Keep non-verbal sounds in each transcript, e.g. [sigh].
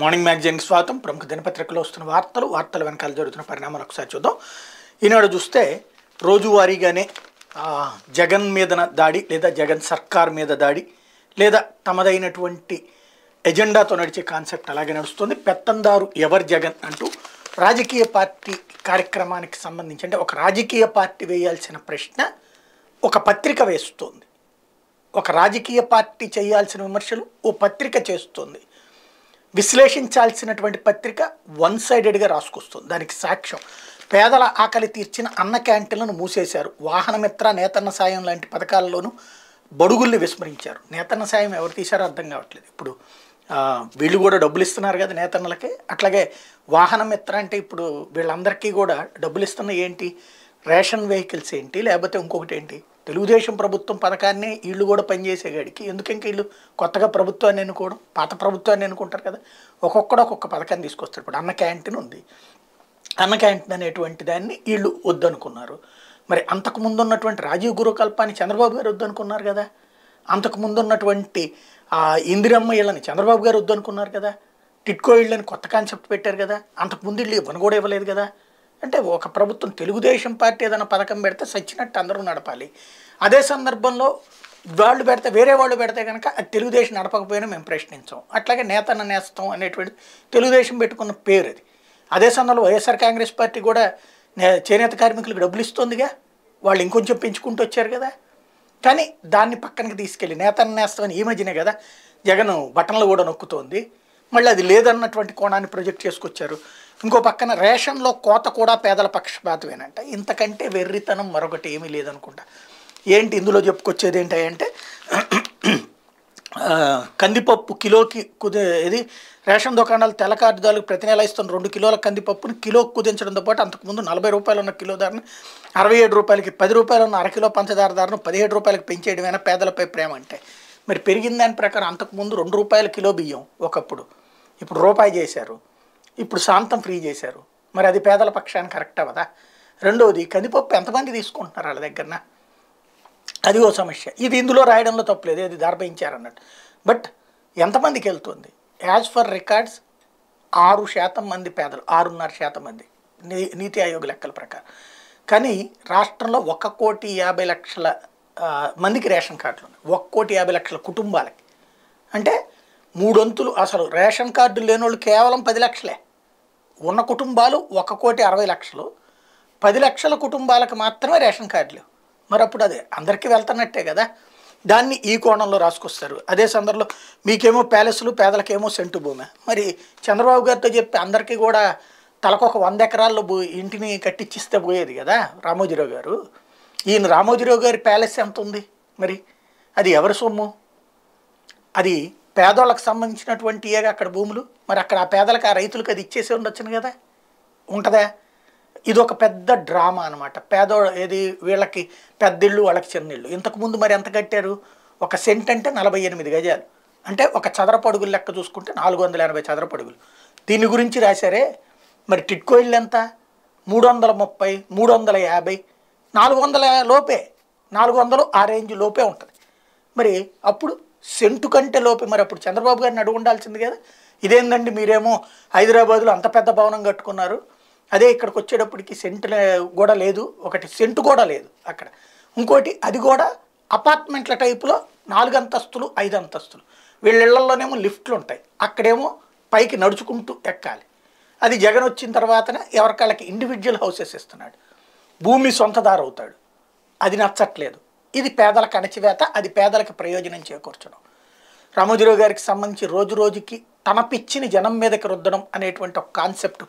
Morning మ్యాగజైన్కి స్వాగతం. ప్రముఖ దినపత్రికలో వస్తున్న వార్తలు వార్తల వెనకాల జరుగుతున్న పరిణామాలు ఒకసారి చూద్దాం. ఈనాడు చూస్తే రోజువారీగానే జగన్ మీద దాడి లేదా జగన్ సర్కార్ మీద దాడి లేదా తమదైనటువంటి ఎజెండాతో నడిచే కాన్సెప్ట్ అలాగే నడుస్తుంది. పెత్తందారు ఎవరు జగన్ అంటూ రాజకీయ పార్టీ కార్యక్రమానికి సంబంధించి అంటే ఒక రాజకీయ పార్టీ వేయాల్సిన ప్రశ్న ఒక పత్రిక వేస్తుంది. ఒక రాజకీయ పార్టీ చేయాల్సిన విమర్శలు ఓ పత్రిక చేస్తుంది. విశ్లేషించాల్సినటువంటి పత్రిక వన్ సైడెడ్గా రాసుకొస్తుంది. దానికి సాక్ష్యం. పేదల ఆకలి తీర్చిన అన్న క్యాంటీన్లను మూసేశారు. వాహనమిత్ర నేతన్న సాయం లాంటి పథకాలలోనూ బడుగుల్ని విస్మరించారు. నేతన్న సాయం ఎవరు తీశారో అర్థం కావట్లేదు. ఇప్పుడు వీళ్ళు కూడా డబ్బులు ఇస్తున్నారు కదా నేతన్నలకి. అట్లాగే వాహనమిత్ర అంటే ఇప్పుడు వీళ్ళందరికీ కూడా డబ్బులు ఇస్తున్న ఏంటి? రేషన్ వెహికల్స్ ఏంటి? లేకపోతే ఇంకొకటి ఏంటి? తెలుగుదేశం ప్రభుత్వం పథకాన్ని వీళ్ళు కూడా పనిచేసేగాడికి. ఎందుకు ఇంకా వీళ్ళు కొత్తగా ప్రభుత్వాన్ని ఎన్నుకోవడం పాత ప్రభుత్వాన్ని ఎన్నుకుంటారు కదా ఒక్కొక్కడు ఒక్కొక్క పథకాన్ని తీసుకొస్తారు ఇప్పుడు అన్న క్యాంటీన్ ఉంది. అన్న క్యాంటీన్ అనేటువంటి దాన్ని వీళ్ళు వద్దనుకున్నారు. మరి అంతకు ముందు ఉన్నటువంటి రాజీవ్ గురుకల్పాన్ని చంద్రబాబు గారు వద్దనుకున్నారు కదా. అంతకుముందు ఉన్నటువంటి ఇందిరమ్మ ఇళ్ళని చంద్రబాబు గారు వద్దనుకున్నారు కదా. టిట్కో ఇళ్ళని కొత్త కాన్సెప్ట్ పెట్టారు కదా. అంతకు ముందు ఇళ్ళు ఇవ్వను కూడా ఇవ్వలేదు కదా. అంటే ఒక ప్రభుత్వం తెలుగుదేశం పార్టీ ఏదైనా పథకం పెడితే సచ్చినట్టు అందరూ నడపాలి. అదే సందర్భంలో వాళ్ళు పెడితే వేరే వాళ్ళు పెడితే కనుక అది తెలుగుదేశం నడపకపోయినా మేము ప్రశ్నించాం. అట్లాగే నేతన్న నేస్తం అనేటువంటి తెలుగుదేశం పెట్టుకున్న పేరు అది. అదే సందర్భంలో వైఎస్ఆర్ కాంగ్రెస్ పార్టీ కూడా నే- చేనేత కార్మికులకు డబ్బులు ఇస్తుందిగా. వాళ్ళు ఇంకొంచెం పెంచుకుంటూ వచ్చారు కదా. కానీ దాన్ని పక్కనకి తీసుకెళ్ళి నేతన్న నేస్తామని ఈ మధ్యనే కదా జగన్ బటన్లు కూడా నొక్కుతోంది. మళ్ళీ అది లేదన్నటువంటి కోణాన్ని ప్రొజెక్ట్ చేసుకొచ్చారు. ఇంకో పక్కన రేషన్లో కోత కూడా పేదల పక్షపాతమేనంట. ఇంతకంటే వెర్రితనం మరొకటి ఏమీ లేదనుకుంటా. ఏంటి ఇందులో చెప్పుకొచ్చేది ఏంటంటే కందిపప్పు కిలోకి కుదే ఇది రేషన్ దుకాణాలు తెల్ల కార్డుదారులకు ప్రతి నెల ఇస్తున్న రెండు కిలోల కందిపప్పుని కిలోకి కుదించడంతో పాటు అంతకుముందు నలభై రూపాయలు ఉన్న కిలో ధరను అరవై ఏడు రూపాయలకి పది రూపాయలు ఉన్న అరకిలో పంచదార ధరను పదిహేడు రూపాయలకి పెంచేయడమైనా పేదలపై ప్రేమ అంటే. మరి పెరిగిన దాని ప్రకారం అంతకుముందు రెండు రూపాయల కిలో బియ్యం ఒకప్పుడు. ఇప్పుడు రూపాయి చేశారు. ఇప్పుడు శాంతం ఫ్రీ చేశారు. మరి అది పేదల పక్షానికి కరెక్ట్ అవ్వదా? రెండవది కందిపప్పు ఎంతమంది తీసుకుంటున్నారు వాళ్ళ దగ్గరన? అది ఓ సమస్య. ఇది ఇందులో రాయడంలో తప్పలేదు ఇది దర్భయించారన్నట్టు బట్ ఎంతమందికి వెళ్తుంది? యాజ్ ఫర్ రికార్డ్స్ ఆరు శాతం మంది పేదలు ఆరున్నర శాతం మంది. నీ- నీతి ఆయోగ్ లెక్కల ప్రకారం. కానీ రాష్ట్రంలో ఒక కోటి యాభై లక్షల మందికి రేషన్ కార్డులు ఉన్నాయి ఒక కోటి యాభై లక్షల కుటుంబాలకి. అంటే మూడొంతులు అసలు రేషన్ కార్డు లేని వాళ్ళు కేవలం పది లక్షలే. ఉన్న కుటుంబాలు ఒక కోటి అరవై లక్షలు. పది లక్షల కుటుంబాలకు మాత్రమే రేషన్ కార్డులు. మరి అప్పుడు అదే అందరికీ వెళ్తున్నట్టే కదా. దాన్ని ఈ కోణంలో రాసుకొస్తారు. అదే సందర్భంలో మీకేమో ప్యాలెస్లు పేదలకేమో సెంటు భూమి. మరి చంద్రబాబు గారితో చెప్పి అందరికీ కూడా తలకొక వంద ఎకరాల్లో ఇంటిని కట్టించిస్తే పోయేది కదా రామోజీరావు గారు. ఈయన రామోజీరావు గారి ప్యాలెస్ ఎంత ఉంది మరి? అది ఎవరి సొమ్ము? అది పేదోళ్ళకి సంబంధించినటువంటి అక్కడ భూములు? మరి అక్కడ ఆ పేదలకు ఆ రైతులకు అది ఇచ్చేసి ఉండొచ్చును కదా? ఉంటుందా? ఇది ఒక పెద్ద డ్రామా అనమాట పేదో ఏది వీళ్ళకి పెద్దిళ్ళు వాళ్ళకి చిన్నిళ్ళు ఇంతకుముందు మరి ఎంత కట్టారు? ఒక సెంట్ అంటే నలభై ఎనిమిది గజాలు. అంటే ఒక చదరపడుగులు లెక్క చూసుకుంటే నాలుగు వందల ఎనభై చదరపడుగులు దీని గురించి రాశారే? మరి టిట్కో ఇళ్ళు ఎంత? మూడు వందల ముప్పై మూడు వందల యాభై. నాలుగు వందల లోపే. నాలుగు వందలు ఆ రేంజ్ లోపే ఉంటుంది. మరి అప్పుడు సెంటు కంటే లోపే. మరి అప్పుడు చంద్రబాబు గారిని అడుగు ఉండాల్సింది కదా. ఇదేందండి మీరేమో హైదరాబాద్లో అంత పెద్ద భవనం కట్టుకున్నారు. అదే ఇక్కడికి వచ్చేటప్పటికి సెంటు లే- కూడా లేదు. ఒకటి సెంటు కూడా లేదు అక్కడ. ఇంకోటి అది కూడా అపార్ట్మెంట్ల టైపులో నాలుగు అంతస్తులు ఐదు అంతస్తులు. వీళ్ళ ఇళ్ళలోనేమో లిఫ్ట్లు ఉంటాయి. అక్కడేమో పైకి నడుచుకుంటూ ఎక్కాలి. అది జగన్ వచ్చిన తర్వాతనే ఎవరికాళ్ళకి ఇండివిజువల్ హౌసెస్ ఇస్తున్నాడు. భూమి సొంతదారు అవుతాడు అది నచ్చట్లేదు. ఇది పేదలకు అణచివేత అది పేదలకు ప్రయోజనం చేకూర్చడం. రామోజీరావు గారికి సంబంధించి రోజు రోజుకి తన పిచ్చిని జనం మీదకి రుద్దడం అనేటువంటి ఒక కాన్సెప్ట్.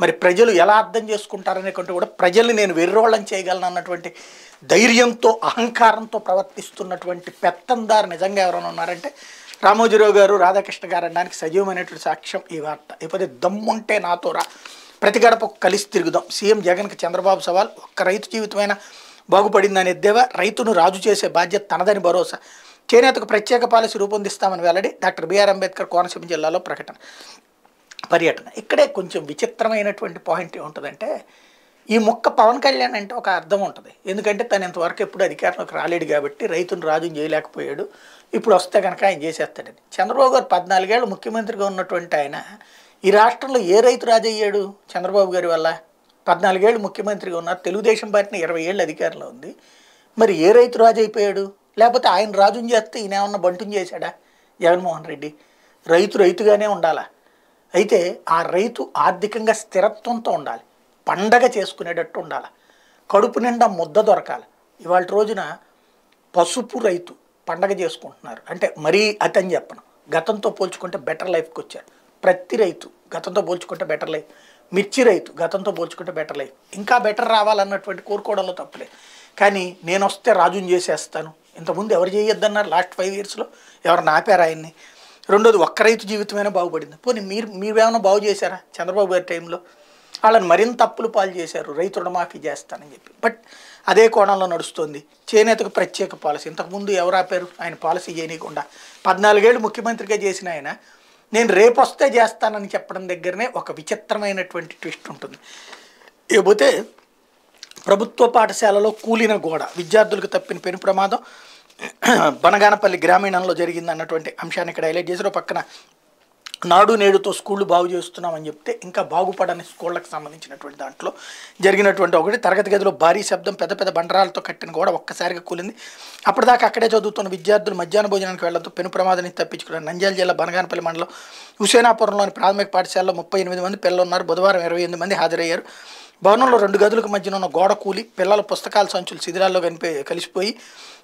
మరి ప్రజలు ఎలా అర్థం చేసుకుంటారనేటువంటి కూడా ప్రజల్ని నేను వెర్రోళ్ళం చేయగలను అన్నటువంటి ధైర్యంతో అహంకారంతో ప్రవర్తిస్తున్నటువంటి పెత్తందారు నిజంగా ఎవరైనా ఉన్నారంటే రామోజీరావు గారు రాధాకృష్ణ గారు అనడానికి సజీవమైనటువంటి సాక్ష్యం ఈ వార్త. ఇకపోతే దమ్ముంటే నాతో రా. ప్రతి గడప కలిసి తిరుగుదాం. సీఎం జగన్కి చంద్రబాబు సవాల్ ఒక్క రైతు జీవితమైనా బాగుపడిందనే ఎద్దేవా రైతును రాజు చేసే బాధ్యత తనదని భరోసా. చేనేతకు ప్రత్యేక పాలసీ రూపొందిస్తామని వెల్లడి డాక్టర్ బిఆర్ అంబేద్కర్ కోనసీమ జిల్లాలో ప్రకటన. పర్యటన. ఇక్కడే కొంచెం విచిత్రమైనటువంటి పాయింట్ ఏముంటుందంటే ఈ మొక్క పవన్ కళ్యాణ్ అంటే ఒక అర్థం ఉంటుంది. ఎందుకంటే తను ఇంతవరకు ఎప్పుడు అధికారంలోకి రాలేడు కాబట్టి రైతును రాజు చేయలేకపోయాడు. ఇప్పుడు వస్తే కనుక ఆయన చేసేస్తాడని చంద్రబాబు గారు పద్నాలుగేళ్ళు ముఖ్యమంత్రిగా ఉన్నటువంటి ఆయన ఈ రాష్ట్రంలో ఏ రైతు రాజు అయ్యాడు చంద్రబాబు గారి వల్ల? పద్నాలుగేళ్ళు ముఖ్యమంత్రిగా ఉన్నారు. తెలుగుదేశం పార్టీని ఇరవై ఏళ్ళు అధికారంలో ఉంది. మరి ఏ రైతు రాజు అయిపోయాడు? లేకపోతే ఆయన రాజుని చేస్తే ఈయన ఏమన్నా బంటుని చేశాడా? జగన్మోహన్ రెడ్డి. రైతు రైతుగానే ఉండాలా? అయితే ఆ రైతు ఆర్థికంగా స్థిరత్వంతో ఉండాలి. పండగ చేసుకునేటట్టు ఉండాలి? కడుపు నిండా ముద్ద దొరకాలి. ఇవాళ రోజున పసుపు రైతు పండగ చేసుకుంటున్నారు. అంటే మరీ అతని చెప్పను. గతంతో పోల్చుకుంటే బెటర్ లైఫ్కి వచ్చారు. ప్రతి రైతు గతంతో పోల్చుకుంటే బెటర్ లైఫ్. మిర్చి రైతు గతంతో పోల్చుకుంటే బెటర్ లైఫ్ ఇంకా బెటర్ రావాలన్నటువంటి కోరుకోవడంలో తప్పులే. కానీ నేను వస్తే రాజుని చేసేస్తాను. ఇంతకుముందు ఎవరు చేయొద్దన్నారు? లాస్ట్ ఫైవ్ ఇయర్స్లో ఎవరు నాపారు ఆయన్ని? రెండోది ఒక్క రైతు జీవితమైనా బాగుపడింది. పోనీ మీరు మీరేమైనా బాగు చేశారా? చంద్రబాబు గారి టైంలో వాళ్ళని మరింత తప్పులు పాలు చేశారు. రైతు రుణమాఫీ చేస్తానని చెప్పి. బట్ అదే కోణంలో నడుస్తుంది. చేనేతకు ప్రత్యేక పాలసీ. ఇంతకుముందు ఎవరు ఆపారు? ఆయన పాలసీ చేయనీయకుండా. పద్నాలుగేళ్ళు ముఖ్యమంత్రిగా చేసిన ఆయన నేను రేపు వస్తే చేస్తానని చెప్పడం దగ్గరనే ఒక విచిత్రమైనటువంటి ట్విస్ట్ ఉంటుంది. ఇకపోతే ప్రభుత్వ పాఠశాలలో కూలిన గోడ విద్యార్థులకు తప్పిన పెను ప్రమాదం బనగానపల్లి గ్రామీణంలో జరిగింది అన్నటువంటి అంశాన్ని ఇక్కడ హైలైట్ చేశారు పక్కన నాడు నేడుతో స్కూళ్ళు బాగు చేస్తున్నామని చెప్తే ఇంకా బాగుపడని స్కూళ్ళకి సంబంధించినటువంటి దాంట్లో జరిగినటువంటి ఒకటి. తరగతి గదిలో భారీ శబ్దం పెద్ద పెద్ద బండరాలతో కట్టిన గోడ ఒక్కసారిగా కూలింది. అప్పటిదాకా అక్కడే చదువుతున్న విద్యార్థులు మధ్యాహ్న భోజనానికి వెళ్ళడంతో పెను ప్రమాదాన్ని తప్పించుకున్నారు. నంద్యాల జిల్లా బనగానపల్లి మండలం హుసేనాపురంలోని ప్రాథమిక పాఠశాలలో ముప్పై ఎనిమిది మంది పిల్లలు ఉన్నారు. బుధవారం ఇరవై ఎనిమిది మంది హాజరయ్యారు. భవనంలో రెండు గదులకు మధ్యన ఉన్న గోడ కూలి పిల్లల పుస్తకాల సంచులు శిథిరాల్లో కనిపే కలిసిపోయి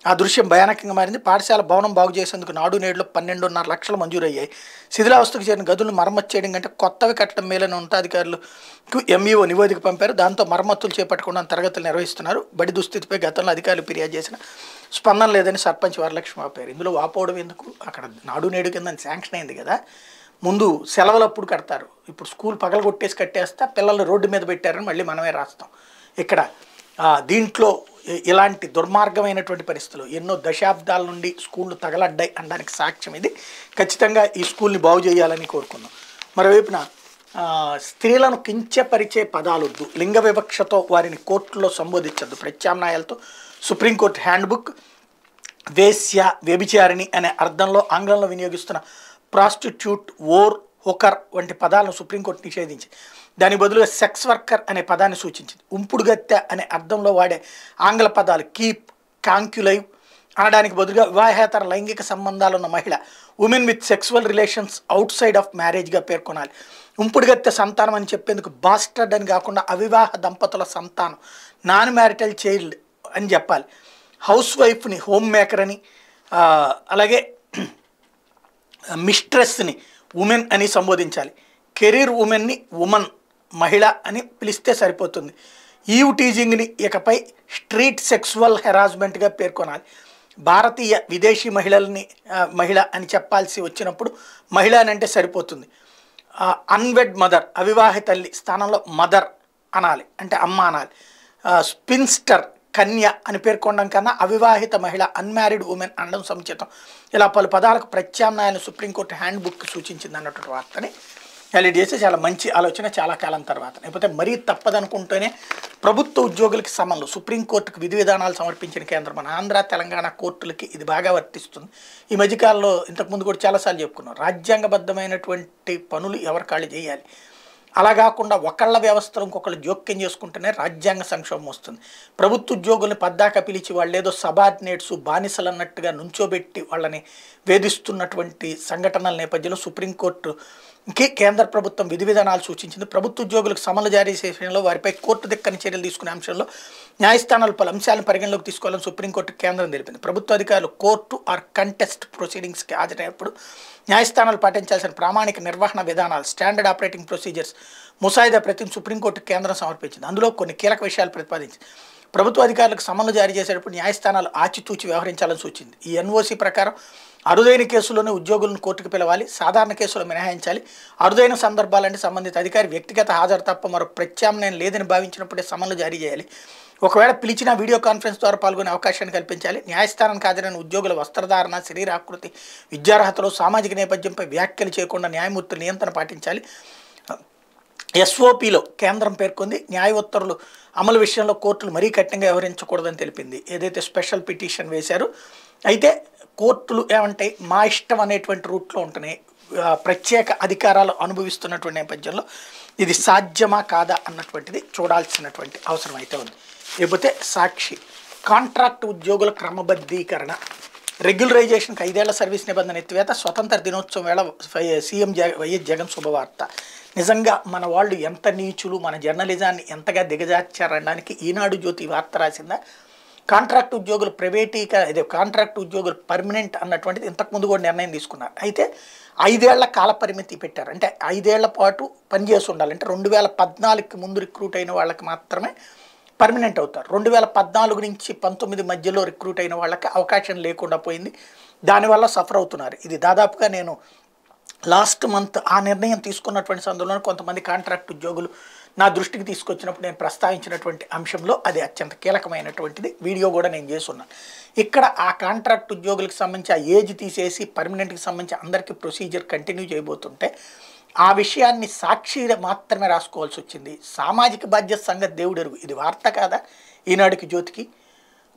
ఆ దృశ్యం భయానకంగా మారింది. పాఠశాల భవనం బాగు చేసేందుకు నాడు నేడులో పన్నెండున్నర లక్షలు మంజూరయ్యాయి. శిథిలావస్థకు చేరిన గదులను మరమ్మతు చేయడం కంటే కొత్తవి కట్టడం మేలని ఉన్నతాధికారులకు ఎంఈఓ నివేదిక పంపారు. దాంతో మరమ్మతులు చేపట్టకుండా తరగతులు నిర్వహిస్తున్నారు. బడి దుస్థితిపై గతంలో అధికారులు ఫిర్యాదు చేసిన స్పందన లేదని సర్పంచ్ వరలక్ష్మి ఆపారు. ఇందులో వాపోవడం ఎందుకు? అక్కడ నాడు నేడు కింద శాంక్షన్ అయింది కదా. ముందు సెలవులప్పుడు కడతారు. ఇప్పుడు స్కూల్ పగల కొట్టేసి కట్టేస్తే పిల్లల్ని రోడ్డు మీద పెట్టారని మళ్ళీ మనమే రాస్తాం. ఇక్కడ దీంట్లో ఇలాంటి దుర్మార్గమైనటువంటి పరిస్థితులు ఎన్నో దశాబ్దాల నుండి స్కూళ్ళు తగలడ్డాయి అనడానికి సాక్ష్యం ఇది. ఖచ్చితంగా ఈ స్కూల్ని బాగు చేయాలని కోరుకుందాం. మరోవైపున స్త్రీలను కించపరిచే పదాలొద్దు లింగ వివక్షతో వారిని కోర్టులో సంబోధించద్దు. ప్రత్యామ్నాయాలతో సుప్రీంకోర్టు హ్యాండ్బుక్ వేశ్య వ్యభిచారిణి అనే అర్థంలో ఆంగ్లంలో వినియోగిస్తున్న ప్రాస్టిట్యూట్ ఓర్ హోకర్ వంటి పదాలను సుప్రీంకోర్టు నిషేధించింది దాని బదులుగా సెక్స్ వర్కర్ అనే పదాన్ని సూచించింది. ఉంపుడుగత్తె అనే అర్థంలో వాడే ఆంగ్ల పదాలు కీప్ కాంక్యులైవ్ అనడానికి బదులుగా వివాహేతర లైంగిక సంబంధాలు ఉన్న మహిళ women with sexual relations outside of మ్యారేజ్గా పేర్కొనాలి. ఉంపుడుగత్తె సంతానం అని చెప్పేందుకు బాస్టర్డ్ అని కాకుండా అవివాహ దంపతుల సంతానం నాన్ మ్యారిటల్ చైల్డ్ అని చెప్పాలి. హౌస్ వైఫ్ని హోమ్ మేకర్ అని అలాగే మిస్ట్రెస్ని ఉమెన్ అని సంబోధించాలి. కెరీర్ ఉమెన్ని ఉమన్ మహిళ అని పిలిస్తే సరిపోతుంది. ఈవ్ టీజింగ్ని ఇకపై స్ట్రీట్ సెక్సువల్ హెరాస్మెంట్గా పేర్కొనాలి. భారతీయ విదేశీ మహిళల్ని మహిళ అని చెప్పాల్సి వచ్చినప్పుడు మహిళ అని అంటే సరిపోతుంది అన్వెడ్ మదర్ అవివాహిత తల్లి స్థానంలో మదర్ అనాలి అంటే అమ్మ అనాలి. స్పిన్స్టర్ కన్య అని పేర్కొనడం కన్నా అవివాహిత మహిళ అన్మ్యారీడ్ ఉమెన్ అనడం సముచితం. ఇలా పలు పదాలకు ప్రత్యామ్నాయాన్ని సుప్రీంకోర్టు హ్యాండ్ బుక్ సూచించింది అన్నటువంటి వార్తని హైలైట్ చేస్తే చాలా మంచి ఆలోచన చాలా కాలం తర్వాత. లేకపోతే మరీ తప్పదనుకుంటేనే ప్రభుత్వ ఉద్యోగులకి సమన్లు సుప్రీంకోర్టుకు విధి విధానాలు సమర్పించిన కేంద్రం మన ఆంధ్ర తెలంగాణ కోర్టులకి ఇది బాగా వర్తిస్తుంది. ఈ మధ్యకాలంలో ఇంతకుముందు కూడా చాలాసార్లు చెప్పుకున్నాం రాజ్యాంగబద్ధమైనటువంటి పనులు ఎవరి కాళ్ళు చేయాలి? అలా కాకుండా ఒకళ్ళ వ్యవస్థలు ఇంకొకళ్ళు జోక్యం చేసుకుంటేనే రాజ్యాంగ సంక్షోభం వస్తుంది. ప్రభుత్వ ఉద్యోగుల్ని పద్దాక పిలిచి వాళ్ళు ఏదో సబార్డినేట్స్ బానిసలు అన్నట్టుగా నుంచోబెట్టి వాళ్ళని వేధిస్తున్నటువంటి సంఘటనల నేపథ్యంలో సుప్రీంకోర్టు కేంద్ర ప్రభుత్వం విధి విధానాలు సూచించింది. ప్రభుత్వ ఉద్యోగులకు సమన్లు జారీ చేసేలో విషయంలో వారిపై కోర్టు దిక్కని చర్యలు తీసుకునే అంశంలో న్యాయస్థానాలు పలు అంశాలను పరిగణలోకి తీసుకోవాలని సుప్రీంకోర్టు కేంద్రం తెలిపింది. ప్రభుత్వ అధికారులు కోర్టు ఆర్ కంటెస్ట్ ప్రొసీడింగ్స్కి హాజరైనప్పుడు న్యాయస్థానాలు పాటించాల్సిన ప్రామాణిక నిర్వహణ విధానాలు స్టాండర్డ్ ఆపరేటింగ్ ప్రొసీజర్స్ ముసాయిదా ప్రతిని సుప్రీంకోర్టు కేంద్రం సమర్పించింది. అందులో కొన్ని కీలక విషయాలు ప్రతిపాదించింది. ప్రభుత్వ అధికారులకు సమన్లు జారీ చేసేటప్పుడు న్యాయస్థానాలు ఆచితూచి వ్యవహరించాలని సూచింది. ఈ ఎన్ఓసి ప్రకారం అరుదైన కేసుల్లోనే ఉద్యోగులను కోర్టుకు పిలవాలి సాధారణ కేసులు మినహాయించాలి. అరుదైన సందర్భాలంటే సంబంధిత అధికారి వ్యక్తిగత హాజరు తప్ప మరో ప్రత్యామ్నాయం లేదని భావించినప్పుడే సమన్లు జారీ చేయాలి. ఒకవేళ పిలిచిన వీడియో కాన్ఫరెన్స్ ద్వారా పాల్గొనే అవకాశాన్ని కల్పించాలి. న్యాయస్థానానికి హాజరైన ఉద్యోగుల వస్త్రధారణ శరీరాకృతి విద్యార్హతలు సామాజిక నేపథ్యంపై వ్యాఖ్యలు చేయకుండా న్యాయమూర్తులు నియంత్రణ పాటించాలి. ఎస్ఓపిలో కేంద్రం పేర్కొంది న్యాయ ఉత్తర్వులు అమలు విషయంలో కోర్టులు మరీ కఠినంగా వ్యవహరించకూడదని తెలిపింది. ఏదైతే స్పెషల్ పిటిషన్ వేశారో అయితే కోర్టులు ఏమంటాయి మా ఇష్టం అనేటువంటి రూట్లో ఉంటున్నాయి ప్రత్యేక అధికారాలు అనుభవిస్తున్నటువంటి నేపథ్యంలో ఇది సాధ్యమా కాదా అన్నటువంటిది చూడాల్సినటువంటి అవసరం అయితే ఉంది. లేకపోతే సాక్షి కాంట్రాక్ట్ ఉద్యోగుల క్రమబద్ధీకరణ రెగ్యులరైజేషన్కి ఐదేళ్ళ సర్వీస్ నిబంధన ఎత్తివేత స్వతంత్ర దినోత్సవం వేళ సీఎం జగ వైఎస్ జగన్ శుభవార్త. నిజంగా మన వాళ్ళు ఎంత నీచులు మన జర్నలిజాన్ని ఎంతగా దిగజార్చారనడానికి ఈనాడు జ్యోతి వార్త రాసిందా? కాంట్రాక్ట్ ఉద్యోగులు ప్రైవేటీక ఇదే కాంట్రాక్ట్ ఉద్యోగులు పర్మనెంట్ అన్నటువంటిది ఇంతకుముందు కూడా నిర్ణయం తీసుకున్నారు అయితే ఐదేళ్ళ కాల పరిమితి పెట్టారు. అంటే ఐదేళ్ళ పాటు పనిచేసి ఉండాలి. అంటే రెండు వేల పద్నాలుగుకి ముందు రిక్రూట్ అయిన వాళ్ళకి మాత్రమే పర్మనెంట్ అవుతారు. రెండు వేల పద్నాలుగు నుంచి పంతొమ్మిది మధ్యలో రిక్రూట్ అయిన వాళ్ళకి అవకాశం లేకుండా పోయింది. దానివల్ల సఫర్ అవుతున్నారు. ఇది దాదాపుగా నేను లాస్ట్ మంత్ ఆ నిర్ణయం తీసుకున్నటువంటి సందర్భంలో కొంతమంది కాంట్రాక్ట్ ఉద్యోగులు నా దృష్టికి తీసుకొచ్చినప్పుడు నేను ప్రస్తావించినటువంటి అంశంలో అది అత్యంత కీలకమైనటువంటిది. వీడియో కూడా నేను చేస్తున్నాను ఇక్కడ ఆ కాంట్రాక్ట్ ఉద్యోగులకు సంబంధించి ఆ ఏజ్ తీసేసి పర్మనెంట్కి సంబంధించి అందరికీ ప్రొసీజర్ కంటిన్యూ చేయబోతుంటే ఆ విషయాన్ని సాక్షి మాత్రమే రాసుకోవాల్సి వచ్చింది. సామాజిక బాధ్యత సంగతి దేవుడెరుగు. ఇది వార్త కాదా? ఈనాడుకి జ్యోతికి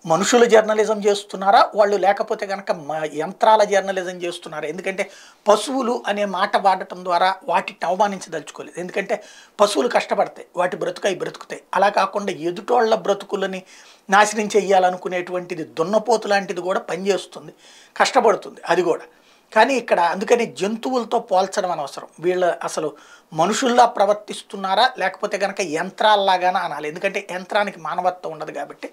మనుషులు జర్నలిజం చేస్తున్నారా? వాళ్ళు లేకపోతే కనుక మ- యంత్రాల జర్నలిజం చేస్తున్నారా? ఎందుకంటే పశువులు అనే మాట వాడటం ద్వారా వాటిని అవమానించదలుచుకోలేదు. ఎందుకంటే పశువులు కష్టపడతాయి. వాటి బ్రతుకై బ్రతుకుతాయి. అలా కాకుండా ఎదుటోళ్ళ బ్రతుకులని నాశనం చెయ్యాలనుకునేటువంటిది దున్నపోతు లాంటిది కూడా పనిచేస్తుంది. కష్టపడుతుంది అది కూడా. కానీ ఇక్కడ అందుకని జంతువులతో పోల్చడం అనవసరం. వీళ్ళ అసలు మనుషుల్లా ప్రవర్తిస్తున్నారా? లేకపోతే కనుక యంత్రాల్లాగానే అనాలి. ఎందుకంటే యంత్రానికి మానవత్వం ఉండదు కాబట్టి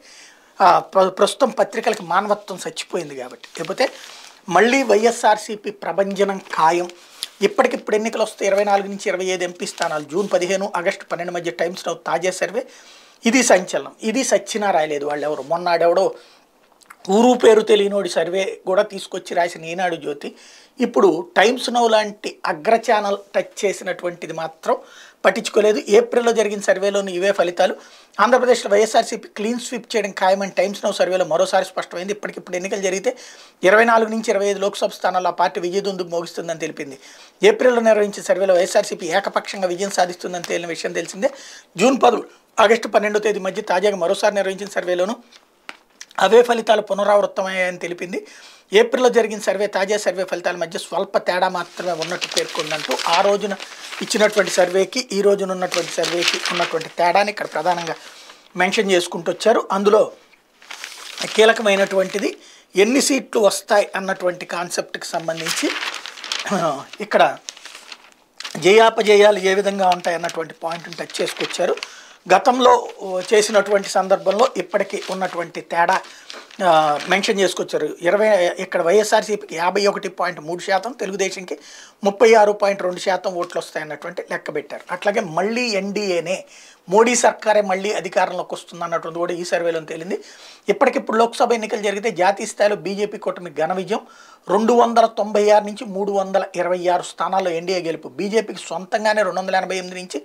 ప్రస్తుతం పత్రికలకి మానవత్వం చచ్చిపోయింది కాబట్టి. లేకపోతే మళ్ళీ వైఎస్ఆర్సీపీ ప్రభంజనం ఖాయం. ఇప్పటికిప్పుడు ఎన్నికలు వస్తే ఇరవై నాలుగు నుంచి ఇరవై ఐదు ఎంపీ స్థానాలు. జూన్ పదిహేను ఆగస్టు పన్నెండు మధ్య టైమ్స్ నౌ తాజా సర్వే. ఇది సంచలనం. ఇది సచ్చినా రాయలేదు వాళ్ళు ఎవరు మొన్నాడెవడో ఊరు పేరు తెలియనోడి సర్వే కూడా తీసుకొచ్చి రాసిన ఈనాడు జ్యోతి. ఇప్పుడు టైమ్స్ నౌ లాంటి అగ్ర ఛానల్ టచ్ చేసినటువంటిది మాత్రం పట్టించుకోలేదు. ఏప్రిల్లో జరిగిన సర్వేలోని ఇవే ఫలితాలు. ఆంధ్రప్రదేశ్లో వైఎస్ఆర్సీపీ క్లీన్ స్వీప్ చేయడం ఖాయమని టైమ్స్ నౌ సర్వేలో మరోసారి స్పష్టమైంది. ఇప్పటికిప్పుడు ఎన్నికలు జరిగితే ఇరవై నాలుగు నుంచి ఇరవై ఐదు లోక్సభ స్థానాల్లో ఆ పార్టీ విజయదుందు మోగిస్తుందని తెలిపింది. ఏప్రిల్లో నిర్వహించిన సర్వేలో వైఎస్ఆర్సీపీ ఏకపక్షంగా విజయం సాధిస్తుందని తేలిన విషయం తెలిసిందే. జూన్ పది ఆగస్టు పన్నెండో తేదీ మధ్య తాజాగా మరోసారి నిర్వహించిన సర్వేలోనూ అవే ఫలితాలు పునరావృతమయ్యాయని తెలిపింది. ఏప్రిల్లో జరిగిన సర్వే తాజా సర్వే ఫలితాల మధ్య స్వల్ప తేడా మాత్రమే ఉన్నట్టు పేర్కొందంటూ ఆ రోజున ఇచ్చినటువంటి సర్వేకి ఈ రోజున ఉన్నటువంటి సర్వేకి ఉన్నటువంటి తేడాని ఇక్కడ ప్రధానంగా మెన్షన్ చేసుకుంటూ వచ్చారు. అందులో కీలకమైనటువంటిది ఎన్ని సీట్లు వస్తాయి అన్నటువంటి కాన్సెప్ట్కి సంబంధించి ఇక్కడ జయాపజయాలు ఏ విధంగా ఉంటాయి అన్నటువంటి పాయింట్ని టచ్ చేసుకొచ్చారు. గతంలో చేసినటువంటి సందర్భంలో ఇప్పటికీ ఉన్నటువంటి తేడా మెన్షన్ చేసుకొచ్చారు. ఇరవై ఇక్కడ వైఎస్ఆర్సీపీకి యాభై ఒకటి పాయింట్ మూడు శాతం తెలుగుదేశంకి ముప్పై ఆరు పాయింట్ రెండు శాతం ఓట్లు వస్తాయన్నటువంటి లెక్క పెట్టారు. అట్లాగే మళ్ళీ ఎన్డీఏనే మోడీ సర్కారే మళ్ళీ అధికారంలోకి వస్తుంది అన్నటువంటి కూడా ఈ సర్వేలో తేలింది. ఇప్పటికిప్పుడు లోక్సభ ఎన్నికలు జరిగితే జాతీయ స్థాయిలో బీజేపీ కూటమి ఘన విజయం. రెండు వందల తొంభై ఆరు నుంచి మూడు వందల ఇరవై ఆరు స్థానాల్లో ఎన్డీఏ గెలుపు. బీజేపీకి సొంతంగానే రెండు వందల ఎనభై ఎనిమిది నుంచి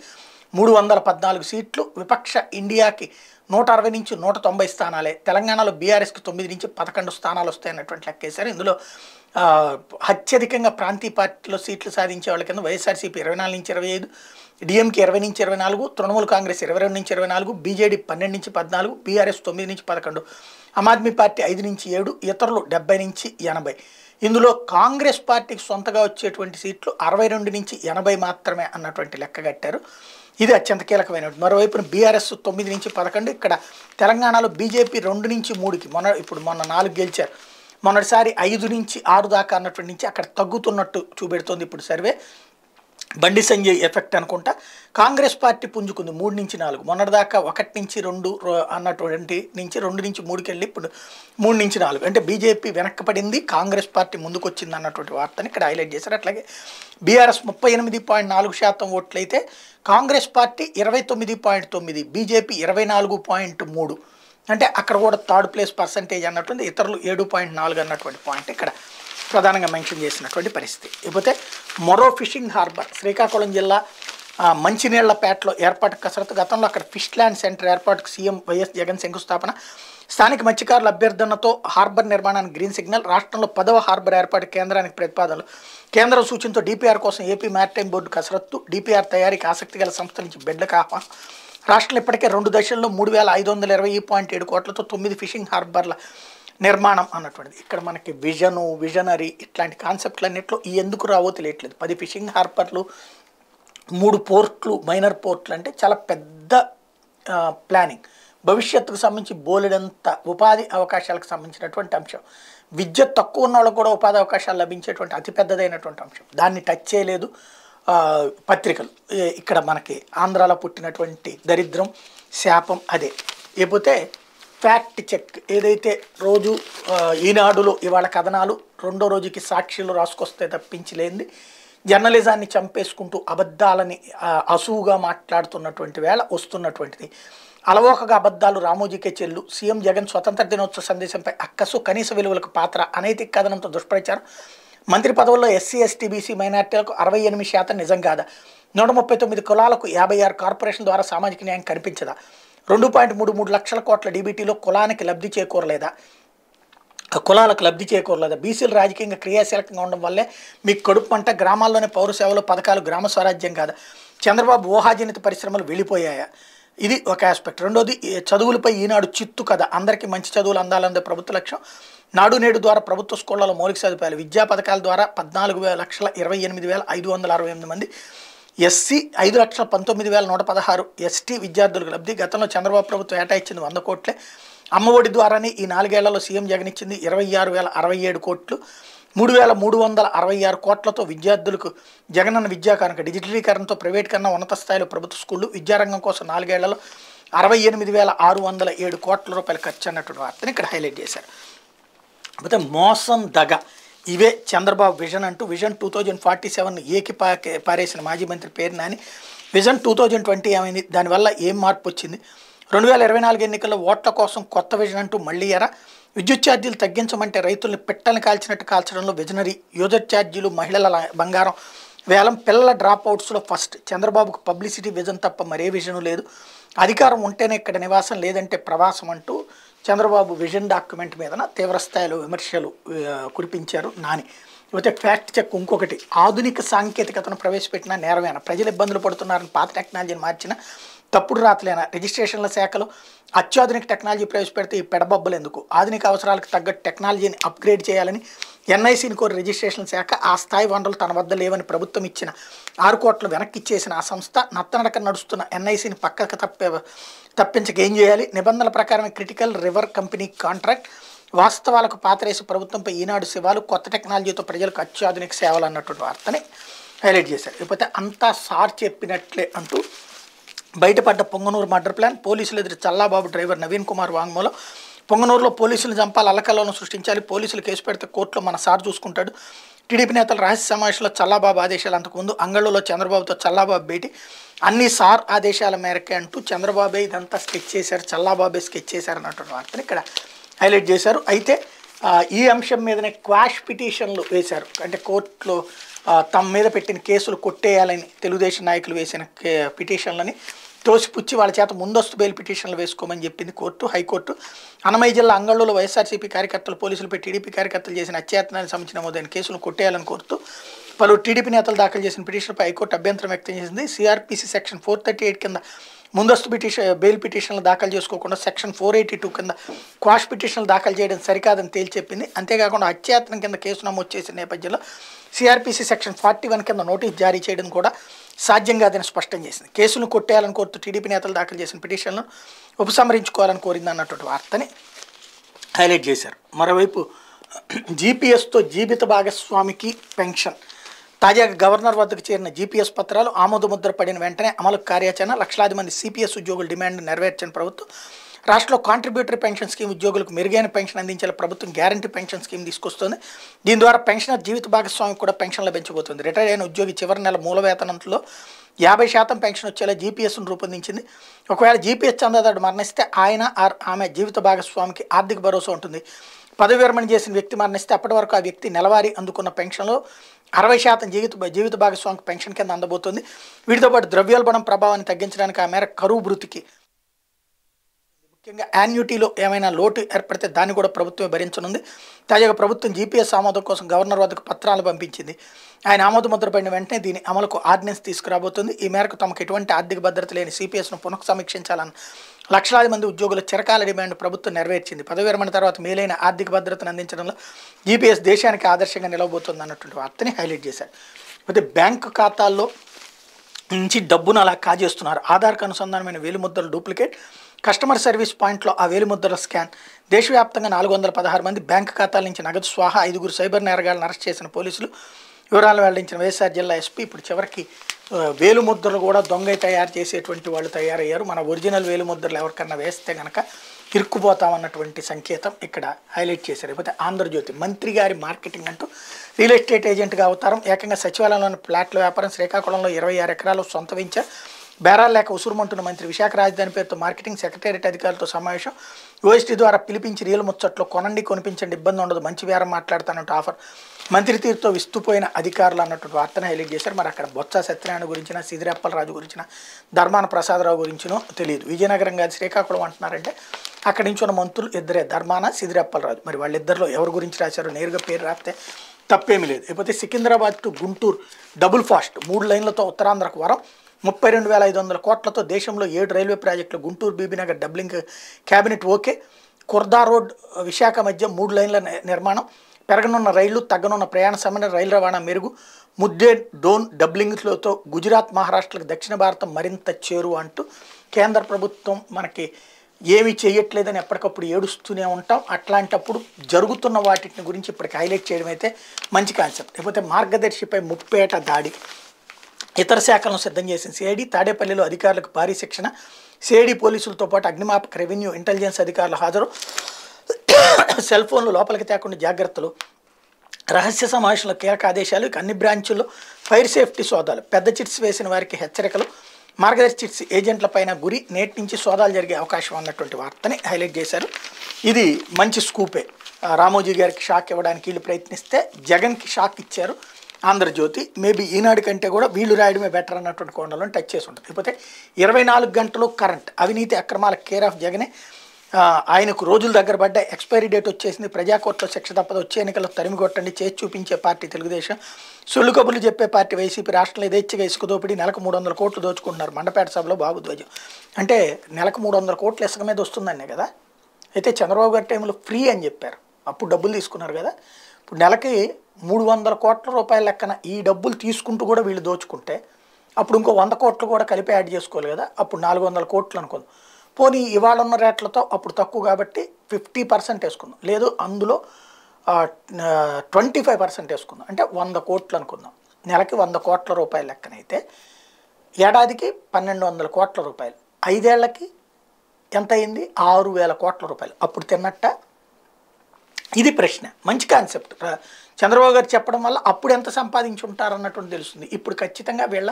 మూడు వందల పద్నాలుగు సీట్లు విపక్ష ఇండియాకి నూట అరవై నుంచి నూట తొంభై స్థానాలే. తెలంగాణలో బీఆర్ఎస్కి తొమ్మిది నుంచి పదకొండు స్థానాలు వస్తాయన్నటువంటి లెక్కేశారు ఇందులో అత్యధికంగా ప్రాంతీయ పార్టీలో సీట్లు సాధించే వాళ్ళ కింద వైఎస్ఆర్సీపీ ఇరవై నాలుగు నుంచి ఇరవై ఐదు డిఎంకి ఇరవై నుంచి ఇరవై నాలుగు తృణమూల్ కాంగ్రెస్ ఇరవై రెండు నుంచి ఇరవై నాలుగు బీజేడీ పన్నెండు నుంచి పద్నాలుగు బీఆర్ఎస్ తొమ్మిది నుంచి పదకొండు ఆమ్ ఆద్మీ పార్టీ ఐదు నుంచి ఏడు ఇతరులు డెబ్బై నుంచి ఎనభై. ఇందులో కాంగ్రెస్ పార్టీకి సొంతగా వచ్చేటువంటి సీట్లు అరవై రెండు నుంచి ఎనభై మాత్రమే అన్నటువంటి లెక్క కట్టారు. ఇది అత్యంత కీలకమైన మరోవైపున బీఆర్ఎస్ తొమ్మిది నుంచి పదకొండు ఇక్కడ తెలంగాణలో బీజేపీ రెండు నుంచి మూడుకి మొన్న ఇప్పుడు మొన్న నాలుగు గెలిచారు. మొన్నటిసారి ఐదు నుంచి ఆరు దాకా అన్నటువంటి నుంచి అక్కడ తగ్గుతున్నట్టు చూపెడుతోంది ఇప్పుడు సర్వే. బండి సంజయ్ ఎఫెక్ట్ అనుకుంటా. కాంగ్రెస్ పార్టీ పుంజుకుంది మూడు నుంచి నాలుగు. మొన్నటిదాకా ఒకటి నుంచి రెండు అన్నటువంటి నుంచి రెండు నుంచి మూడుకి వెళ్ళి ఇప్పుడు మూడు నుంచి నాలుగు. అంటే బీజేపీ వెనక్కపడింది కాంగ్రెస్ పార్టీ ముందుకొచ్చింది అన్నటువంటి వార్తని ఇక్కడ హైలైట్ చేశారు. అట్లాగే బీఆర్ఎస్ ముప్పై ఎనిమిది పాయింట్ నాలుగు శాతం ఓట్లయితే కాంగ్రెస్ పార్టీ ఇరవై తొమ్మిది పాయింట్ తొమ్మిది బీజేపీ ఇరవై నాలుగు పాయింట్ మూడు. అంటే అక్కడ కూడా థర్డ్ ప్లేస్ పర్సంటేజ్ అన్నట్టుంది ఇతరులు ఏడు పాయింట్ నాలుగు అన్నటువంటి పాయింట్ ఇక్కడ. ప్రధానంగా మెన్షన్ చేసినటువంటి పరిస్థితి. ఇకపోతే మరో ఫిషింగ్ హార్బర్ శ్రీకాకుళం జిల్లా మంచినీళ్ళపేటలో ఏర్పాటు కసరత్తు గతంలో అక్కడ ఫిష్ ల్యాండ్ సెంటర్ ఏర్పాటుకు సీఎం వైఎస్ జగన్ శంకుస్థాపన. స్థానిక మత్స్యకారుల అభ్యర్థనతో హార్బర్ నిర్మాణానికి గ్రీన్ సిగ్నల్ రాష్ట్రంలో పదవ హార్బర్ ఏర్పాటు కేంద్రానికి ప్రతిపాదనలు. కేంద్రం సూచనతో డిపిఆర్ కోసం ఏపీ మ్యారిటైమ్ బోర్డు కసరత్తు డిపిఆర్ తయారీకి ఆసక్తి గల సంస్థల నుంచి బిడ్డకు ఆహ్వానం. రాష్ట్రంలో ఇప్పటికే రెండు దశల్లో మూడు వేల ఐదు వందల ఇరవై పాయింట్ ఏడు కోట్లతో తొమ్మిది ఫిషింగ్ హార్బర్ల నిర్మాణం అన్నటువంటిది. ఇక్కడ మనకి విజను విజనరీ ఇట్లాంటి కాన్సెప్ట్లన్నింటిలో ఈ ఎందుకు రావో తెలియట్లేదు. పది ఫిషింగ్ హార్బర్లు మూడు పోర్ట్లు మైనర్ పోర్ట్లు అంటే చాలా పెద్ద ప్లానింగ్. భవిష్యత్తుకు సంబంధించి బోలెడంత ఉపాధి అవకాశాలకు సంబంధించినటువంటి అంశం. విద్య తక్కువ ఉన్న వాళ్ళకు కూడా ఉపాధి అవకాశాలు లభించేటువంటి అతిపెద్దదైనటువంటి అంశం. దాన్ని టచ్ చేయలేదు పత్రికలు. ఇక్కడ మనకి ఆంధ్రాలో పుట్టినటువంటి దరిద్రం శాపం అదే. లేకపోతే ఫ్యాక్ట్ చెక్ ఏదైతే రోజు ఈనాడులో ఇవాళ కథనాలు రెండో రోజుకి సాక్షులు రాసుకొస్తే తప్పించి లేనిది జర్నలిజాన్ని చంపేసుకుంటూ అబద్ధాలని అసూగా మాట్లాడుతున్నటువంటి వేళ వస్తున్నటువంటిది. అలవోకగా అబద్ధాలు రామోజీకే చెల్లు. సీఎం జగన్ స్వతంత్ర దినోత్సవ సందేశంపై అక్కసు కనీస విలువలకు పాత్ర అనైతిక కథనంతో దుష్ప్రచారం. మంత్రి పదవుల్లో ఎస్సీ ఎస్టీ బీసీ మైనార్టీలకు అరవై ఎనిమిది శాతం నిజం కాదా? నూట ముప్పై తొమ్మిది కులాలకు యాభై ఆరు కార్పొరేషన్ ద్వారా సామాజిక న్యాయం కనిపించదా? రెండు పాయింట్ మూడు మూడు లక్షల కోట్ల డీబీటీలో కులానికి లబ్ధి చేకూరలేదా? కులాలకు లబ్ధి చేకూరలేదు? బీసీలు రాజకీయంగా క్రియాశీలకంగా ఉండడం వల్లే మీకు కడుపు పంట గ్రామాల్లోనే పౌర సేవలు పథకాలు గ్రామ స్వరాజ్యం కాదు. చంద్రబాబు ఊహాజనిత పరిశ్రమలు వెళ్ళిపోయాయా? ఇది ఒక ఆస్పెక్ట్ రెండోది చదువులపై ఈనాడు చిత్తు కదా అందరికీ మంచి చదువులు అందాలన్నదే ప్రభుత్వ లక్ష్యం. నాడు నేడు ద్వారా ప్రభుత్వ స్కూళ్ళలో మౌలిక సదుపాయాలు విద్యా పథకాల ద్వారా పద్నాలుగు వేల లక్షల ఇరవై ఎనిమిది వేల ఐదు వందల అరవై ఎనిమిది మంది ఎస్సీ ఐదు లక్షల పంతొమ్మిది వేల నూట పదహారు ఎస్టీ విద్యార్థులకు లబ్ధి. గతంలో చంద్రబాబు ప్రభుత్వం ఏటాయించింది వంద కోట్లే. అమ్మఒడి ద్వారానే ఈ నాలుగేళ్ళలో సీఎం జగన్ ఇచ్చింది ఇరవై ఆరు వేల అరవై ఏడు కోట్లు. మూడు వేల మూడు వందల అరవై ఆరు కోట్లతో విద్యార్థులకు జగనన్న విద్యా కానుక డిజిటలీకరణతో ప్రైవేట్ కన్నా ఉన్నత స్థాయిలో ప్రభుత్వ స్కూళ్ళు విద్యారంగం కోసం నాలుగేళ్ళలో అరవై ఎనిమిది వేల ఆరు వందల ఏడు కోట్ల రూపాయలు ఖర్చు అన్నటువంటి వార్తని ఇక్కడ హైలైట్ చేశారు. కాకపోతే మోసం దగ. ఇవే చంద్రబాబు విజన్ అంటూ vision two thousand forty seven ఏకి పాకే పారేసిన మాజీ మంత్రి పేరు Nani. Vision two thousand twenty ఏమైంది? దానివల్ల ఏం మార్పు వచ్చింది? రెండు వేల ఇరవై నాలుగు ఎన్నికల్లో ఓట్ల కోసం కొత్త విజన్ అంటూ మళ్ళీ ఎరా. విద్యుత్ ఛార్జీలు తగ్గించమంటే రైతుల్ని పిట్టల్ని కాల్చినట్టు కాల్చడంలో విజనరీ యూజర్ ఛార్జీలు మహిళల బంగారం. వేలం పిల్లల డ్రాప్ అవుట్స్లో ఫస్ట్. చంద్రబాబుకు పబ్లిసిటీ విజన్ తప్ప మరే విజను లేదు. అధికారం ఉంటేనే ఇక్కడ నివాసం లేదంటే ప్రవాసం అంటూ చంద్రబాబు విజన్ డాక్యుమెంట్ మీదన తీవ్రస్థాయిలో విమర్శలు కురిపించారు నాని. ఇకపోతే ఫ్యాక్ట్ చెక్ ఇంకొకటి ఆధునిక సాంకేతికతను ప్రవేశపెట్టిన నేరమైన? ప్రజలు ఇబ్బందులు పడుతున్నారని పాత టెక్నాలజీని మార్చిన తప్పుడు రాతలేనా? రిజిస్ట్రేషన్ల శాఖలో అత్యాధునిక టెక్నాలజీ ప్రవేశపెడితే ఈ పెడబొబ్బలు ఎందుకు ఆధునిక అవసరాలకు తగ్గట్టు టెక్నాలజీని అప్గ్రేడ్ చేయాలని ఎన్ఐసిని కోరి రిజిస్ట్రేషన్ శాఖ ఆ స్థాయి వనరులు తన వద్ద లేవని ప్రభుత్వం ఇచ్చిన ఆరు కోట్లు వెనక్కి ఇచ్చేసిన ఆ సంస్థ నత్తనడక నడుస్తున్న ఎన్ఐసిని పక్కకు తప్పే తప్పించక ఏం చేయాలి? నిబంధనల ప్రకారం క్రిటికల్ రివర్ కంపెనీ కాంట్రాక్ట్ వాస్తవాలకు పాతరేసి ప్రభుత్వంపై ఈనాడు శివాలు కొత్త టెక్నాలజీతో ప్రజలకు అత్యాధునిక సేవలు అన్నటువంటి వార్తని హైలైట్ చేశారు. లేకపోతే అంతా సార్ చెప్పినట్లే అంటూ బయటపడ్డ పొంగనూరు మర్డర్ ప్లాన్ పోలీసులు ఎదురు చల్లాబాబు డ్రైవర్ నవీన్ కుమార్ వాంగ్మూలం. పొంగనూరులో పోలీసులు చంపాలి అల్లకల్లోను సృష్టించాలి పోలీసులు కేసు పెడితే కోర్టులో మన సార్ చూసుకుంటాడు. టీడీపీ నేతల రహస్య సమావేశంలో చల్లాబాబు ఆదేశాలు అంతకుముందు అంగళ్ళలో చంద్రబాబుతో చల్లాబాబు భేటీ. అన్ని సార్ ఆదేశాల మేరకే అంటూ చంద్రబాబే ఇదంతా స్కెచ్ చేశారు చల్లాబాబే స్కెచ్ చేశారు అన్నటువంటి వార్తను ఇక్కడ హైలైట్ చేశారు. అయితే ఈ అంశం మీదనే క్వాష్ పిటిషన్లు వేశారు. అంటే కోర్టులో తమ మీద పెట్టిన కేసులు కొట్టేయాలని తెలుగుదేశం నాయకులు వేసిన కే- పిటిషన్లని త్రోసిపుచ్చి వాళ్ళ చేత ముందస్తు బెయిల్ పిటిషన్లు వేసుకోమని చెప్పింది కోర్టు హైకోర్టు. అనమయ్య జిల్లా అంగళ్ళలో వైఎస్ఆర్సీపీ కార్యకర్తలు పోలీసులపై టీడీపీ కార్యకర్తలు చేసిన అత్యాయత్నానికి సంబంధించిన నమోదైన కేసులు కొట్టేయాలని కోరుతూ పలు టీడీపీ నేతలు దాఖలు చేసిన పిటిషన్పై హైకోర్టు అభ్యంతరం వ్యక్తం చేసింది. CrPC section four thirty eight కింద ముందస్తు పిటిషన్ బెయిల్ పిటిషన్లు దాఖలు చేసుకోకుండా సెక్షన్ ఫోర్ ఎయిటీ టూ కింద క్వాష్ పిటిషన్లు దాఖలు చేయడం సరికాదని తేల్చెప్పింది. అంతేకాకుండా అత్యాయత్నం కింద కేసు నమోదు చేసిన నేపథ్యంలో సిఆర్పిసి సెక్షన్ ఫార్టీ వన్ కింద నోటీస్ జారీ చేయడం కూడా సాధ్యం కాదని స్పష్టం చేసింది. కేసును కొట్టేయాలని కోరుతూ టీడీపీ నేతలు దాఖలు చేసిన పిటిషన్ను ఉపసంహరించుకోవాలని కోరింది అన్నటువంటి వార్తని హైలైట్ చేశారు. మరోవైపు జీపీఎస్తో జీవిత భాగస్వామికి పెన్షన్. తాజాగా గవర్నర్ వద్దకు చేరిన జీపీఎస్ పత్రాలు ఆమోదముద్ర పడిన వెంటనే అమలు కార్యాచరణ లక్షలాది మంది సిపిఎస్ ఉద్యోగుల డిమాండ్ నెరవేర్చని ప్రభుత్వం రాష్ట్రంలో కాంట్రిబ్యూటరీ పెన్షన్ స్కీమ్ ఉద్యోగులకు మెరుగైన పెన్షన్ అందించేలా ప్రభుత్వం గ్యారంటీ పెన్షన్ స్కీమ్ తీసుకొస్తుంది. దీని ద్వారా పెన్షనర్ జీవిత భాగస్వామి కూడా పెన్షన్ లభించబోతుంది. రిటైర్ అయిన ఉద్యోగి చివరి నెల మూల వేతనంలో యాభై శాతం పెన్షన్ వచ్చేలా జీపీఎస్ను రూపొందించింది. ఒకవేళ జీపీఎస్ చందాదారుడు మరణిస్తే ఆయన ఆర్ ఆమె జీవిత భాగస్వామికి ఆర్థిక భరోసా ఉంటుంది. పదవి విరమణ చేసిన వ్యక్తి మరణిస్తే అప్పటి వరకు ఆ వ్యక్తి నెలవారీ అందుకున్న పెన్షన్లో అరవై శాతం జీవిత జీవిత భాగస్వామికి పెన్షన్ కింద అందబోతుంది. వీటితో పాటు ద్రవ్యోల్బణం ప్రభావాన్ని తగ్గించడానికి ఆ మేర కరువు భృతికి ముఖ్యంగా యాన్యుటీలో ఏమైనా లోటు ఏర్పడితే దాన్ని కూడా ప్రభుత్వమే భరించనుంది. తాజాగా ప్రభుత్వం జీపీఎస్ ఆమోదం కోసం గవర్నర్ వద్దకు పత్రాలు పంపించింది. ఆయన ఆమోద ముద్రపడిన వెంటనే దీని అమలుకు ఆర్డినెన్స్ తీసుకురాబోతుంది. ఈ మేరకు తమకు ఎటువంటి ఆర్థిక భద్రత లేని సిపిఎస్ను పునఃసమీక్షించాలని లక్షలాది మంది ఉద్యోగుల చిరకాల డిమాండ్ ప్రభుత్వం నెరవేర్చింది. పదవి విరమణ తర్వాత మేలైన ఆర్థిక భద్రతను అందించడంలో జీపీఎస్ దేశానికి ఆదర్శంగా నిలవబోతుంది అన్నటువంటి వార్తని హైలైట్ చేశారు. అయితే బ్యాంకు ఖాతాల్లో నుంచి డబ్బును అలా కాజేస్తున్నారు. ఆధార్కు అనుసంధానమైన వేలిముద్రల డూప్లికేట్. కస్టమర్ సర్వీస్ పాయింట్లో ఆ వేలిముద్రల స్కాన్. దేశవ్యాప్తంగా నాలుగు వందల పదహారు మంది బ్యాంకు ఖాతాల నుంచి నగదు స్వాహా ఐదుగురు సైబర్ నేరగాళ్ళను అరెస్ట్ చేసిన పోలీసులు వివరాలు వెల్లడించిన వైఎస్ఆర్ జిల్లా ఎస్పీ ఇప్పుడు చివరికి వేలుముద్రలు కూడా దొంగ తయారు చేసేటువంటి వాళ్ళు తయారయ్యారు. మన ఒరిజినల్ వేలుముద్రలు ఎవరికన్నా వేస్తే కనుక ఇరుక్కుపోతామన్నటువంటి సంకేతం ఇక్కడ హైలైట్ చేశారు. లేకపోతే ఆంధ్రజ్యోతి మంత్రి గారి మార్కెటింగ్ అంటూ రియల్ ఎస్టేట్ ఏజెంట్గా అవతారం. ఏకంగా సచివాలయంలోని ప్లాట్ల వ్యాపారం శ్రీకాకుళంలో ఇరవై ఆరు ఎకరాలు సొంత బేరాలు లేక ఉసురుమంటున్న మంత్రి విశాఖ రాజధాని పేరుతో మార్కెటింగ్ సెక్రటేరియట్ అధికారులతో సమావేశం. యూఎస్టీ ద్వారా పిలిపించి రియల్ ముచ్చట్లో కొనండి కొనిపించండి ఇబ్బంది ఉండదు మంచి బేరం మాట్లాడతానంటూ ఆఫర్. మంత్రి తీరుతో విస్తుపోయిన అధికారులు అన్నటువంటి వార్తను హైలైట్ చేశారు. మరి అక్కడ బొత్స సత్యనారాయణ గురించిన సిదిరప్పలరాజు గురించిన ధర్మాన ప్రసాదరావు గురించినో తెలియదు. విజయనగరం కాదు శ్రీకాకుళం అంటున్నారంటే అక్కడి నుంచి ఉన్న మంత్రులు ఇద్దరే ధర్మాన సిదిరప్పలరాజు మరి వాళ్ళిద్దరిలో ఎవరి గురించి రాశారో నేరుగా పేరు రాస్తే తప్పేమీ లేదు. లేకపోతే Secunderabad to Guntur double fast మూడు లైన్లతో ఉత్తరాంధ్రకు వరం. ముప్పై రెండు వేల ఐదు వందల కోట్లతో దేశంలో ఏడు రైల్వే ప్రాజెక్టులు Guntur Bibinagar doubling cabinet okay. Khurda road Visakha మధ్య మూడు లైన్ల నిర్మాణం. పెరగనున్న రైళ్ళు తగ్గనున్న ప్రయాణ సమయం రైలు రవాణా మెరుగు. ముద్దే డోన్ డబ్లింగ్స్లతో గుజరాత్ మహారాష్ట్రకు దక్షిణ భారతం మరింత చేరు అంటూ కేంద్ర ప్రభుత్వం మనకి ఏమీ చేయట్లేదని ఎప్పటికప్పుడు ఏడుస్తూనే ఉంటాం. అట్లాంటప్పుడు జరుగుతున్న వాటిని గురించి ఇప్పటికి హైలైట్ చేయడం అయితే మంచి కాన్సెప్ట్. లేకపోతే మార్గదర్శిపై ముప్పేట దాడి. ఇతర శాఖలను సిద్ధం చేసిన సిఐడి తాడేపల్లిలో అధికారులకు భారీ శిక్షణ. సిఐడి పోలీసులతో పాటు అగ్నిమాపక రెవెన్యూ ఇంటెలిజెన్స్ అధికారులు హాజరు. సెల్ ఫోన్లు లోపలికి తేకుండా జాగ్రత్తలు. రహస్య సమావేశంలో కీలక ఆదేశాలు ఇక అన్ని బ్రాంచుల్లో ఫైర్ సేఫ్టీ సోదాలు. పెద్ద చిట్స్ వేసిన వారికి హెచ్చరికలు. మార్గదర్శి చిట్స్ ఏజెంట్ల పైన గురి నేటి నుంచి సోదాలు జరిగే అవకాశం ఉన్నటువంటి వార్తని హైలైట్ చేశారు. ఇది మంచి స్కూపే. రామోజీ గారికి షాక్ ఇవ్వడానికి వీళ్ళు ప్రయత్నిస్తే జగన్కి షాక్ ఇచ్చారు. ఆంధ్రజ్యోతి మేబీ ఈనాడు కంటే కూడా వీళ్ళు రాయడమే బెటర్ అన్నటువంటి కోణంలో టచ్ చేసి ఉంటుంది. లేకపోతే ఇరవై నాలుగు గంటలు కరెంట్ అవినీతి అక్రమాల కేర్ ఆఫ్ జగనే ఆయనకు రోజులు దగ్గర పడ్డ ఎక్స్పైరీ డేట్ వచ్చేసింది. ప్రజాకోర్టులో శిక్ష తప్పదు. వచ్చే ఎన్నికల్లో తరిమి కొట్టండి. చేసి చూపించే పార్టీ తెలుగుదేశం. సొల్లు కబుర్లు చెప్పే పార్టీ వైసీపీ రాష్ట్రంలో యథేచ్ఛగా ఇసుక దోపిడీ నెలకు మూడు వందల కోట్లు దోచుకుంటున్నారు. మండపేట సభలో బాబు ధ్వజం. అంటే నెలకు మూడు వందల కోట్లు ఇసుక మీద వస్తుందనే కదా? అయితే చంద్రబాబు గారి టైంలో ఫ్రీ అని చెప్పారు. అప్పుడు డబ్బులు తీసుకున్నారు కదా? ఇప్పుడు నెలకి మూడు వందల కోట్ల రూపాయల లెక్కన ఈ డబ్బులు తీసుకుంటూ కూడా వీళ్ళు దోచుకుంటే అప్పుడు ఇంకో వంద కోట్లు కూడా కలిపి యాడ్ చేసుకోవాలి కదా. అప్పుడు నాలుగు వందల కోట్లు అనుకుందాం. పోనీ ఇవాళ ఉన్న రేట్లతో అప్పుడు తక్కువ కాబట్టి ఫిఫ్టీ పర్సెంట్ వేసుకుందాం. లేదు అందులో ట్వంటీ ఫైవ్ పర్సెంట్ వేసుకుందాం. అంటే వంద కోట్లు అనుకుందాం. నెలకి వంద కోట్ల రూపాయల లెక్కనైతే ఏడాదికి పన్నెండు వందల కోట్ల రూపాయలు. ఐదేళ్ళకి ఎంత అయింది? ఆరు వేల కోట్ల రూపాయలు. అప్పుడు తిన్నట్ట ఇది ప్రశ్న. మంచి కాన్సెప్ట్. చంద్రబాబు గారు చెప్పడం వల్ల అప్పుడు ఎంత సంపాదించి ఉంటారన్నటువంటి తెలుస్తుంది. ఇప్పుడు ఖచ్చితంగా వీళ్ళ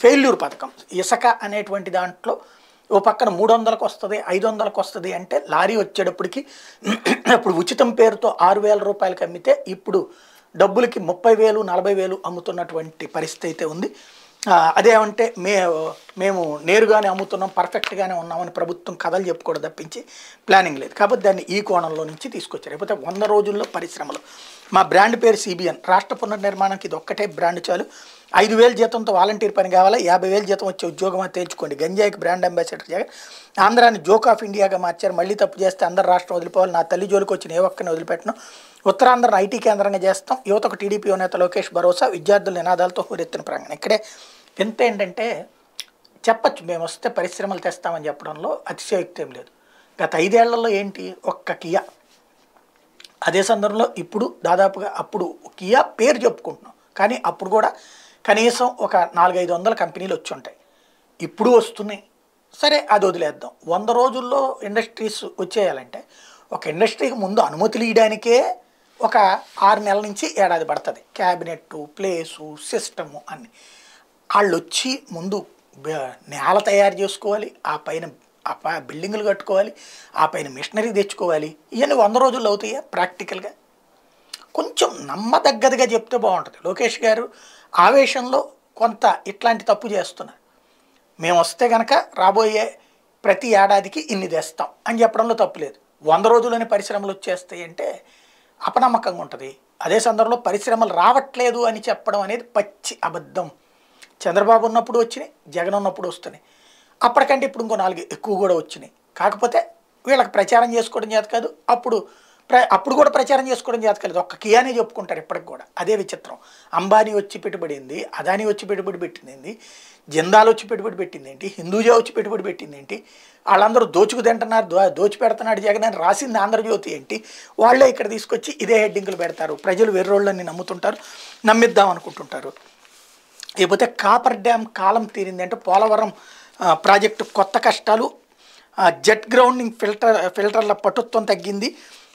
ఫెయిల్యూర్ పథకం. ఇసుక అనేటువంటి దాంట్లో ఓ పక్కన మూడు వందలకు వస్తుంది ఐదు వందలకు వస్తుంది అంటే లారీ వచ్చేటప్పటికి [clears throat] అప్పుడు ఉచితం పేరుతో ఆరు వేల రూపాయలకి అమ్మితే ఇప్పుడు డబ్బులకి ముప్పై వేలు నలభై వేలు అమ్ముతున్నటువంటి పరిస్థితి అయితే ఉంది. అదేమంటే మే మేము నేరుగానే అమ్ముతున్నాం పర్ఫెక్ట్గానే ఉన్నామని ప్రభుత్వం కథలు చెప్పుకోవడం తప్పించి ప్లానింగ్ లేదు. కాబట్టి దాన్ని ఈ కోణంలో నుంచి తీసుకొచ్చారు. లేకపోతే వంద రోజుల్లో పరిశ్రమలు. మా బ్రాండ్ పేరు సిబిఎన్. రాష్ట్ర పునర్నిర్మాణానికి ఇది ఒక్కటే బ్రాండ్ చాలు. ఐదు వేలు జీతంతో వాలంటీర్ పని కావాలా? యాభై వేలు జీతం వచ్చే ఉద్యోగమా తేల్చుకోండి గంజాయికి బ్రాండ్ అంబాసిడర్ జగన్. ఆంధ్రాని జోక్ ఆఫ్ ఇండియాగా మార్చారు. మళ్ళీ తప్పు చేస్తే అందరు రాష్ట్రం వదిలిపోవాలి. నా తల్లి జోలికి వచ్చిన ఏ ఒక్కరిని వదిలిపెట్టను. ఉత్తరాంధ్రను ఐటీ కేంద్రంగా చేస్తాం. యువతకు టీడీపీ నేత లోకేష్ భరోసా విద్యార్థుల నినాదాలతో హోరెత్తిన ప్రాంగణం ఇక్కడే ఎంత ఏంటంటే చెప్పచ్చు మేము వస్తే పరిశ్రమలు తెస్తామని చెప్పడంలో అతిశయోక్తి ఏం లేదు. గత ఐదేళ్ళలో ఏంటి? ఒక్క కియా. అదే సందర్భంలో ఇప్పుడు దాదాపుగా అప్పుడు కియా పేరు చెప్పుకుంటున్నాం. కానీ అప్పుడు కూడా కనీసం ఒక నాలుగైదు వందల కంపెనీలు వచ్చి ఉంటాయి. ఇప్పుడు వస్తున్నాయి. సరే అది వదిలేద్దాం. వంద రోజుల్లో ఇండస్ట్రీస్ వచ్చేయాలంటే ఒక ఇండస్ట్రీకి ముందు అనుమతులు ఇవ్వడానికే ఒక ఆరు నెలల నుంచి ఏడాది పడుతుంది. క్యాబినెట్ ప్లేసు సిస్టము అన్ని. వాళ్ళు వచ్చి ముందు నేల తయారు చేసుకోవాలి ఆ పైన ఆ బిల్డింగులు కట్టుకోవాలి ఆ పైన మిషనరీ తెచ్చుకోవాలి. ఇవన్నీ వంద రోజుల్లో అవుతాయా ప్రాక్టికల్గా? కొంచెం నమ్మదగ్గదిగా చెప్తే బాగుంటుంది. లోకేష్ గారు ఆవేశంలో కొంత ఇట్లాంటి తప్పు చేస్తున్నారు. మేము వస్తే కనుక రాబోయే ప్రతి ఏడాదికి ఇన్ని తెస్తాం అని చెప్పడంలో తప్పులేదు వంద రోజుల్లోనే పరిశ్రమలు వచ్చేస్తాయి అంటే అపనమ్మకంగా ఉంటుంది అదే సందర్భంలో పరిశ్రమలు రావట్లేదు అని చెప్పడం అనేది పచ్చి అబద్ధం. చంద్రబాబు ఉన్నప్పుడు వచ్చినాయి జగన్ ఉన్నప్పుడు వస్తున్నాయి. అప్పటికంటే ఇప్పుడు ఇంకో నాలుగు ఎక్కువ కూడా వచ్చినాయి. కాకపోతే వీళ్ళకి ప్రచారం చేసుకోవడం చేత కాదు అప్పుడు అప్పుడు కూడా ప్రచారం చేసుకోవడం చేతకలేదు ఒక్క కియానే చెప్పుకుంటారు ఇప్పటికి కూడా. అదే విచిత్రం. అంబానీ వచ్చి పెట్టుబడింది అదానీ వచ్చి పెట్టుబడి పెట్టింది జిందాల్ వచ్చి పెట్టుబడి పెట్టింది ఏంటి? హిందూజా వచ్చి పెట్టుబడి పెట్టింది ఏంటి? వాళ్ళందరూ దోచుకు తింటున్నారు దోచి పెడుతున్నాడు జగన్ అని రాసింది ఆంధ్రజ్యోతి ఏంటి? వాళ్ళే ఇక్కడ తీసుకొచ్చి ఇదే హెడ్డింగ్లు పెడతారు. ప్రజలు వెర్రోళ్ళని నమ్ముతుంటారు నమ్మిద్దాం అనుకుంటుంటారు. లేకపోతే కాపర్ డ్యామ్ కాలం తీరింది అంటే పోలవరం ప్రాజెక్టు కొత్త కష్టాలు జెట్ గ్రౌండింగ్ ఫిల్టర్ ఫిల్టర్ల పటుత్వం తగ్గింది.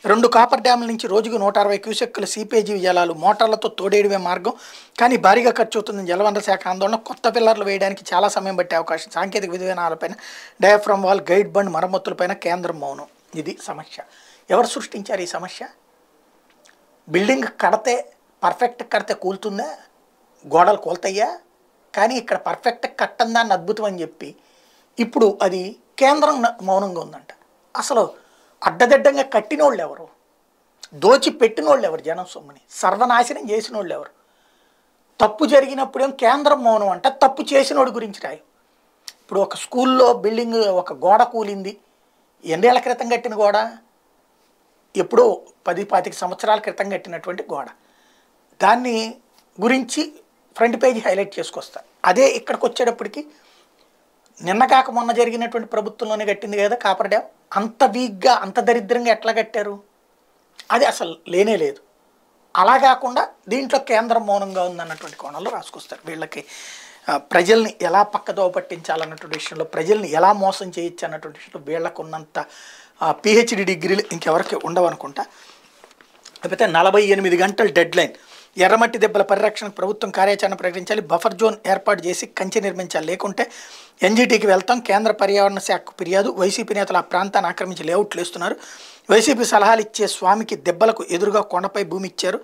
రెండు కాపర్ డ్యాముల నుంచి రోజుకు నూట అరవై క్యూసెక్కుల సీపేజీ జలాలు మోటార్లతో తోడేడివే మార్గం. కానీ భారీగా ఖర్చు అవుతుంది జలవనరుల శాఖ ఆందోళన కొత్త పిల్లర్లు వేయడానికి చాలా సమయం పట్టే అవకాశం. సాంకేతిక విధానాలపైన డయాఫ్రమ్ వాల్ గైడ్ బండ్ మరమ్మతులపైన కేంద్రం మౌనం. ఇది సమస్య. ఎవరు సృష్టించారు ఈ సమస్య? బిల్డింగ్ కడితే పర్ఫెక్ట్ కడితే కూలుతుందా? గోడలు కూలుతాయా? కానీ ఇక్కడ పర్ఫెక్ట్ కట్టందాన్ని అద్భుతం అని చెప్పి ఇప్పుడు అది కేంద్రం మౌనంగా ఉందంట. అసలు అడ్డదిడ్డంగా కట్టిన వాళ్ళు ఎవరు? దోచి పెట్టిన వాళ్ళు ఎవరు జనం సొమ్ముని? సర్వనాశనం చేసినోళ్ళు ఎవరు? తప్పు జరిగినప్పుడేం కేంద్రం మౌనం అంట? తప్పు చేసినోడి గురించి రాయి. ఇప్పుడు ఒక స్కూల్లో బిల్డింగ్ ఒక గోడ కూలింది. ఎన్నేళ్ళ క్రితం కట్టిన గోడ? ఎప్పుడో పది పాతిక సంవత్సరాల క్రితం కట్టినటువంటి గోడ. దాన్ని గురించి ఫ్రంట్ పేజీ హైలైట్ చేసుకొస్తారు అదే ఇక్కడికి వచ్చేటప్పటికి నిన్న కాక మొన్న జరిగినటువంటి ప్రభుత్వంలోనే కట్టింది కదా కాపర్ డ్యామ్ అంత వీక్గా అంత దరిద్రంగా ఎట్లా కట్టారు? అది అసలు లేనే లేదు. అలా కాకుండా దీంట్లో కేంద్రం మౌనంగా ఉందన్నటువంటి కోణంలో రాసుకొస్తారు. వీళ్ళకి ప్రజల్ని ఎలా పక్కదోవ పట్టించాలన్నటువంటి విషయంలో ప్రజల్ని ఎలా మోసం చేయొచ్చు అన్నటువంటి విషయంలో వీళ్ళకు ఉన్నంత పిహెచ్డి డిగ్రీలు ఇంకెవరికి ఉండవనుకుంటా? లేకపోతే నలభై ఎనిమిది గంటల డెడ్ లైన్ ఎర్రమట్టి దెబ్బల పరిరక్షణకు ప్రభుత్వం కార్యాచరణ ప్రకటించాలి. బఫర్ జోన్ ఏర్పాటు చేసి కంచె నిర్మించాలి. లేకుంటే ఎన్జీటీకి వెళ్తాం. కేంద్ర పర్యావరణ శాఖకు ఫిర్యాదు. వైసీపీ నేతలు ఆ ప్రాంతాన్ని ఆక్రమించి లేఅవుట్లు వేస్తున్నారు. వైసీపీ సలహాలు ఇచ్చే స్వామికి దెబ్బలకు ఎదురుగా కొండపై భూమి ఇచ్చారు.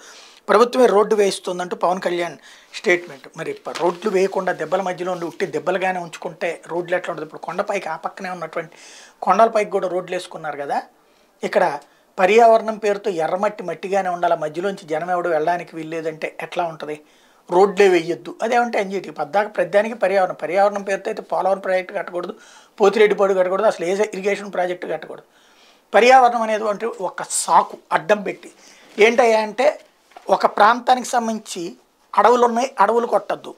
ప్రభుత్వమే రోడ్డు వేయిస్తుందంటూ పవన్ కళ్యాణ్ స్టేట్మెంట్. మరి రోడ్లు వేయకుండా దెబ్బల మధ్యలో ఉండి ఉట్టి దెబ్బలుగానే ఉంచుకుంటే రోడ్లు ఎట్లా ఉంటుంది ఇప్పుడు కొండపైకి ఆ పక్కనే ఉన్నటువంటి కొండలపైకి కూడా రోడ్లు వేసుకున్నారు కదా? ఇక్కడ పర్యావరణం పేరుతో ఎర్రమట్టి మట్టిగానే ఉండాలి. మధ్యలోంచి జనం ఎవడు వెళ్ళడానికి వీల్లేదంటే ఎట్లా ఉంటుంది? రోడ్లే వేయొద్దు అదేమంటే ఎన్జీటీ పద్దాక ప్రతిదానికి పర్యావరణం. పర్యావరణం పేరుతో అయితే పోలవరం ప్రాజెక్టు కట్టకూడదు పోతిరెడ్డిపాడు కట్టకూడదు అసలు ఏ ఇరిగేషన్ ప్రాజెక్టు కట్టకూడదు. పర్యావరణం అనేది అంటే ఒక సాకు అడ్డం పెట్టి. ఏంటయ్యా అంటే ఒక ప్రాంతానికి సంబంధించి అడవులు ఉన్నాయి అడవులు కొట్టద్దు.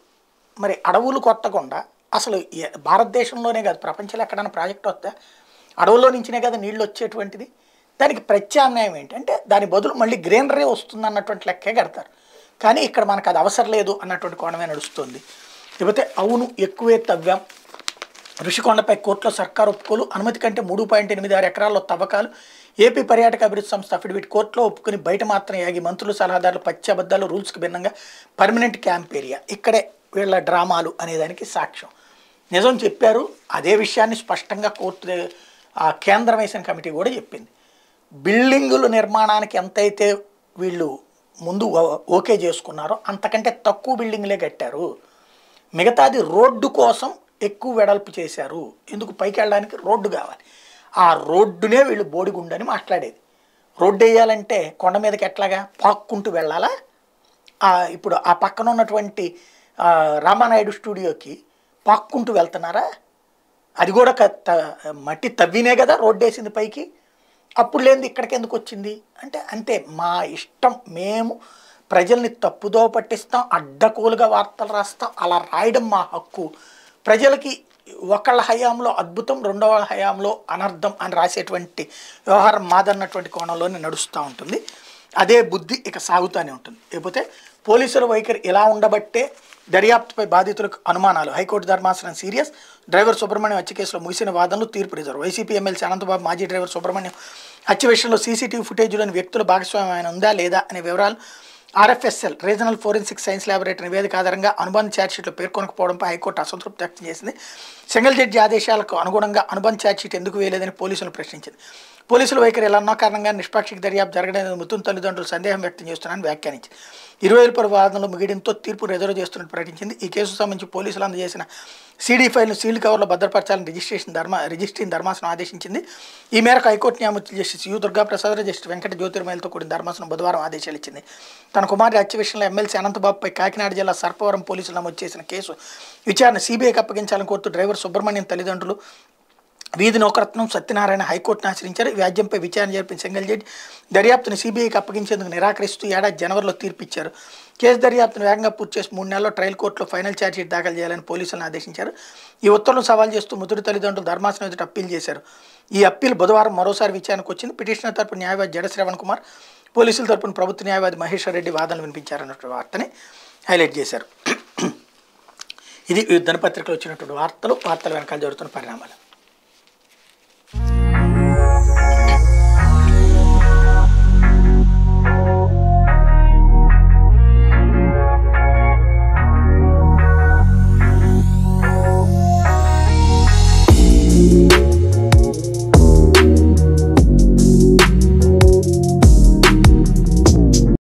మరి అడవులు కొట్టకుండా అసలు భారతదేశంలోనే కాదు ప్రపంచంలో ఎక్కడైనా ప్రాజెక్ట్ వస్తే అడవుల్లో నుంచినే కదా నీళ్ళు వచ్చేటువంటిది? దానికి ప్రత్యామ్నాయం ఏంటంటే దాని బదులు మళ్ళీ గ్రీనరీ వస్తుంది అన్నటువంటి లెక్కే కడతారు. కానీ ఇక్కడ మనకు అది అవసరం లేదు అన్నటువంటి కోణమే నడుస్తుంది. లేకపోతే అవును ఎక్కువే తవ్వాం. ఋషికొండపై కోర్టులో సర్కారు ఒప్పుకోలు. అనుమతి కంటే మూడు పాయింట్ ఎనిమిది ఆరు ఎకరాల్లో తవ్వకాలు. ఏపీ పర్యాటక అభివృద్ధి సంస్థ అఫిడవిట్ కోర్టులో ఒప్పుకుని బయట మాత్రం యాగి మంత్రులు సలహాదారులు పచ్చి రూల్స్కి భిన్నంగా పర్మనెంట్ క్యాంప్ ఏరియా. ఇక్కడే వీళ్ళ డ్రామాలు అనేదానికి సాక్ష్యం. నిజం చెప్పారు అదే విషయాన్ని స్పష్టంగా కోర్టు ఆ కేంద్రం వేసిన కమిటీ కూడా చెప్పింది. బిల్డింగుల నిర్మాణానికి ఎంతైతే వీళ్ళు ముందు ఓ- ఓకే చేసుకున్నారో అంతకంటే తక్కువ బిల్డింగ్లే కట్టారు. మిగతాది రోడ్డు కోసం ఎక్కువ వెడల్పు చేశారు. ఎందుకు? పైకి వెళ్ళడానికి రోడ్డు కావాలి. ఆ రోడ్డునే వీళ్ళు బోడిగుండని మాట్లాడేది. రోడ్డు వేయాలంటే కొండ మీదకి ఎట్లాగా? పాక్కుంటూ వెళ్ళాలా? ఆ, ఇప్పుడు ఆ పక్కన ఉన్నటువంటి రామానాయుడు స్టూడియోకి పాక్కుంటూ వెళ్తున్నారా? అది కూడా మట్టి తవ్వినే కదా రోడ్డు వేసింది పైకి. అప్పుడు లేనిది ఇక్కడికి ఎందుకు వచ్చింది అంటే అంతే మా ఇష్టం మేము ప్రజల్ని తప్పుదో పట్టిస్తాం అడ్డకోలుగా వార్తలు రాస్తాం అలా రాయడం మా హక్కు. ప్రజలకి ఒకళ్ళ హయాంలో అద్భుతం రెండవ హయాంలో అనర్థం అని రాసేటువంటి వ్యవహారం మాదన్నటువంటి కోణంలోనే నడుస్తూ ఉంటుంది. అదే బుద్ధి ఇక సాగుతూనే ఉంటుంది. లేకపోతే పోలీసుల వైఖరి ఇలా ఉండబట్టే దర్యాప్తుపై బాధితులకు అనుమానాలు. హైకోర్టు ధర్మాసనం సీరియస్. డ్రైవర్ సుబ్రహ్మణ్యం హత్య కేసులో ముగిసిన వాదనలు తీర్పు రిజర్వ్. వైసీపీ ఎమ్మెల్సీ అనంతబాబు మాజీ డ్రైవర్ సుబ్రహ్మణ్యం హత్య విషయంలో సీసీటీవీ ఫుటేజ్లోని వ్యక్తుల భాగస్వామ్యం ఆయన ఉందా లేదా అనే వివరాలు RFSL regional forensic science laboratory నివేదిక ఆధారంగా అనుబంధ ఛార్జ్షీట్లో పేర్కొనకపోవడంపై హైకోర్టు అసంతృప్తి వ్యక్తం చేసింది. సింగిల్ జడ్జి ఆదేశాలకు అనుగుణంగా అనుబంధ ఛార్జ్షీట్ ఎందుకు వేయలేదని పోలీసులు ప్రశ్నించింది. పోలీసుల వైఖరి ఎలా ఉన్న కారణంగా నిష్పాక్షిక దర్యాప్తు జరగడానికి మృతుని తల్లిదండ్రులు సందేహం వ్యక్తం చేస్తున్నారని వ్యాఖ్యానించింది. ఇరవై వేల వాదనలు ముగియడంతో తీర్పు రిజర్వ్ చేస్తున్నట్టు ప్రకటించింది. ఈ కేసు సంబంధించి పోలీసులు అందజేసిన సీడీ ఫైల్ను సీల్ కవర్లో భద్రపరచాలని రిజిస్ట్రేషన్ ధర్మ రిజిస్ట్రీని ధర్మాసనం ఆదేశించింది. ఈ మేరకు హైకోర్టు న్యాయమూర్తి justice U Durgaprasad justice Venkata జ్యోతిర్మయలతో కూడిన ధర్మాసనం బుధవారం ఆదేశాలు ఇచ్చింది. తన కుమారి హత్య విషయంలో ఎమ్మెల్సీ అనంతబాబుపై కాకినాడ జిల్లా సర్పవరం పోలీసులు నమోదు చేసిన కేసు విచారణ సీబీఐకి అప్పగించాలని కోరుతూ డ్రైవర్ సుబ్రహ్మణ్యం తల్లిదండ్రులు వీధి నౌకరత్నం సత్యనారాయణ హైకోర్టును ఆశ్రయించారు. ఈ వ్యాజ్యంపై విచారణ జరిపిన సింగల్ జడ్జి దర్యాప్తును సీబీఐకి అప్పగించేందుకు నిరాకరిస్తూ ఏడాది జనవరిలో తీర్పిచ్చారు. కేసు దర్యాప్తును వేగంగా పూర్తి చేసి మూడు నెలల్లో ట్రయల్ కోర్టులో ఫైనల్ ఛార్జ్షీట్ దాఖలు చేయాలని పోలీసులను ఆదేశించారు. ఈ ఉత్తర్వులను సవాల్ చేస్తూ ముదురు తల్లిదండ్రులు ధర్మాసనం ఎదుట అప్పీల్ చేశారు. ఈ అప్పీల్ బుధవారం మరోసారి విచారణకు వచ్చింది. పిటిషనర్ తరపున న్యాయవాది జడశ్రవణ్ కుమార్ పోలీసుల తరపున ప్రభుత్వ న్యాయవాది మహేశ్వర్ రెడ్డి వాదనలు వినిపించారన్నటువంటి వార్తని హైలైట్ చేశారు. ఇది ఈ దినపత్రికలో వచ్చినటువంటి వార్తలు. వార్తల వెనకాల జరుగుతున్న పరిణామాలు.